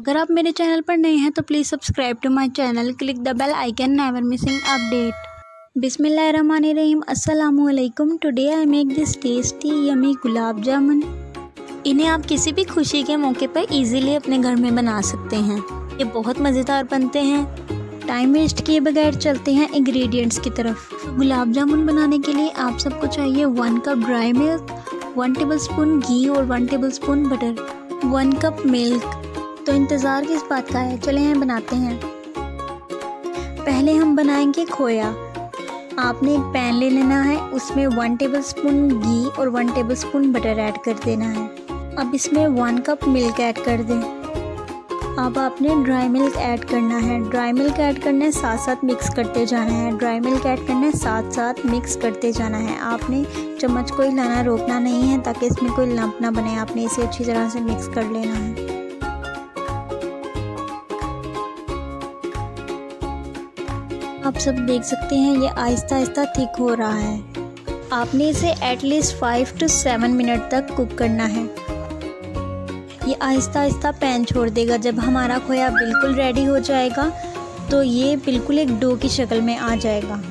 अगर आप मेरे चैनल पर नए हैं तो please subscribe to my channel click the bell icon never missing update अस्सलाम वालेकुम today I make this tasty yummy gulab jamun इन्हें आप किसी भी खुशी के मौके पर इजीली अपने घर में बना सकते हैं। ये बहुत मज़ेदार बनते हैं। टाइम वेस्ट किए बगैर चलते हैं इंग्रेडिएंट्स की तरफ़। गुलाब जामुन बनाने के लिए आप सबको चाहिए one cup dry milk one tablespoon ghee और one tablespoon butter one cup milk तो इंतज़ार किस बात का है? चले हैं बनाते हैं। पहले हम बनाएँगे खोया। आपने एक पैन ले लेना है, उसमें वन टेबल स्पून घी और one tablespoon butter add कर देना है। अब इसमें वन कप मिल्क ऐड कर दें। अब आपने ड्राई मिल्क ऐड करना है। ड्राई मिल्क ऐड करना है साथ साथ मिक्स करते जाना है। ड्राई मिल्क ऐड करना है साथ साथ मिक्स करते जाना है। आपने चम्मच को हिलाना, रोकना नहीं है, ताकि इसमें कोई लंप ना बने। आपने इसे अच्छी तरह से मिक्स कर लेना है। आप सब देख सकते हैं, ये आहिस्ता आहिस्ता थिक हो रहा है। आपने इसे at least five to seven minute तक कुक करना है। ये आहिस्ता आहिस्ता पैन छोड़ देगा। जब हमारा खोया बिल्कुल रेडी हो जाएगा तो ये बिल्कुल एक डो की शक्ल में आ जाएगा।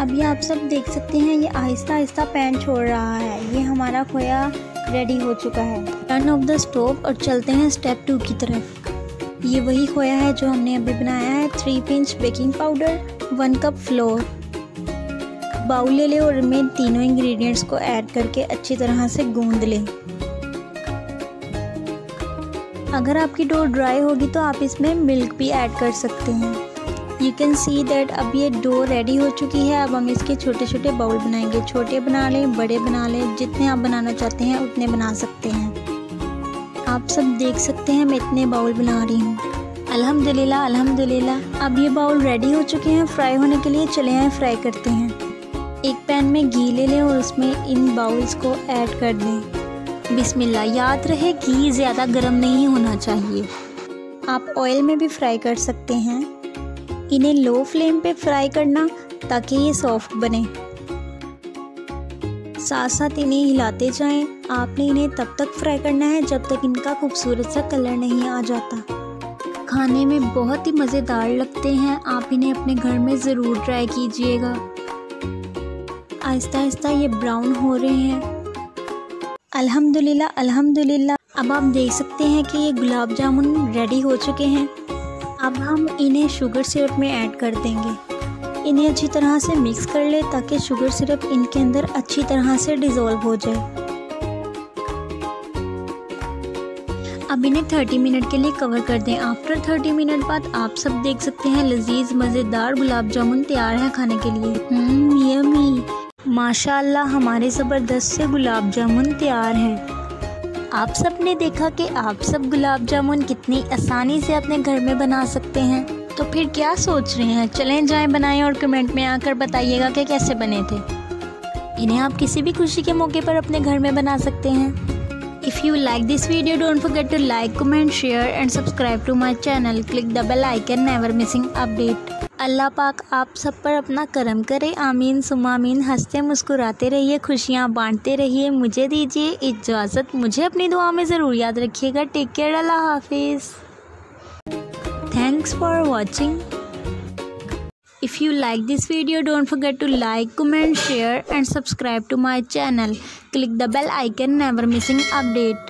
अभी आप सब देख सकते हैं, ये आहिस्ता आहिस्ता पैन छोड़ रहा है। ये हमारा खोया रेडी हो चुका है। टर्न ऑफ़ द स्टोव और चलते हैं स्टेप टू की तरफ़। ये वही खोया है जो हमने अभी बनाया है three pinch baking powder one cup flour bowl ले लें और इनमें तीनों इंग्रेडिएंट्स को ऐड करके अच्छी तरह से गूंद लें। अगर आपकी डो ड्राई होगी तो आप इसमें मिल्क भी ऐड कर सकते हैं। यू कैन सी दैट अब ये डो रेडी हो चुकी है, अब हम इसके छोटे छोटे बाउल बनाएँगे। छोटे बना लें, बड़े बना लें, जितने आप बनाना चाहते हैं उतने बना सकते हैं। आप सब देख सकते हैं मैं इतने बाउल बना रही हूँ। अल्हम्दुलिल्लाह अल्हम्दुलिल्लाह। अब ये बाउल रेडी हो चुके हैं फ्राई होने के लिए चले आए फ्राई करते हैं। एक पैन में घी ले लें और उसमें इन बाउल्स को ऐड कर दें। बिस्मिल्लाह, याद रहे, घी ज़्यादा गर्म नहीं होना चाहिए। आप ऑयल में भी फ्राई कर सकते हैं। इन्हें लो फ्लेम पे फ्राई करना ताकि ये सॉफ्ट बने। साथ साथ इन्हें हिलाते जाएँ। आपने इन्हें तब तक फ्राई करना है जब तक इनका खूबसूरत सा कलर नहीं आ जाता। खाने में बहुत ही मज़ेदार लगते हैं। आप इन्हें अपने घर में ज़रूर ट्राई कीजिएगा। आहिस्ता आहिस्ता ये ब्राउन हो रहे हैं। अल्हम्दुलिल्लाह अल्हम्दुलिल्लाह। अब आप देख सकते हैं कि ये गुलाब जामुन रेडी हो चुके हैं। अब हम इन्हें शुगर सिरप में ऐड कर देंगे। इन्हें अच्छी तरह से मिक्स कर ले ताकि शुगर सिरप इनके अंदर अच्छी तरह से डिज़ोल्व हो जाए। अब इन्हें 30 मिनट के लिए कवर कर दें। आफ्टर 30 मिनट बाद आप सब देख सकते हैं लजीज मज़ेदार गुलाब जामुन तैयार है खाने के लिए। यमी हम्म, माशाल्लाह हमारे ज़बरदस्त से गुलाब जामुन तैयार हैं। आप सबने देखा कि आप सब गुलाब जामुन कितनी आसानी से अपने घर में बना सकते हैं। तो फिर क्या सोच रहे हैं? चलें जाएँ बनाएँ और कमेंट में आकर बताइएगा कि कैसे बने थे। इन्हें आप किसी भी खुशी के मौके पर अपने घर में बना सकते हैं। If you like this video don't forget to like, comment, share and subscribe to my channel. Click the bell icon never missing update. अल्लाह पाक आप सब पर अपना करम करे। आमीन सुमामीन हँसते मुस्कुराते रहिए खुशियाँ बांटते रहिए। मुझे दीजिए इजाज़त। मुझे अपनी दुआ में ज़रूर याद रखिएगा। टेक केयर अल्लाह हाफिज़। Thanks for watching. If you like this video don't forget to like, comment, share and subscribe to my channel. Click the bell icon never missing update.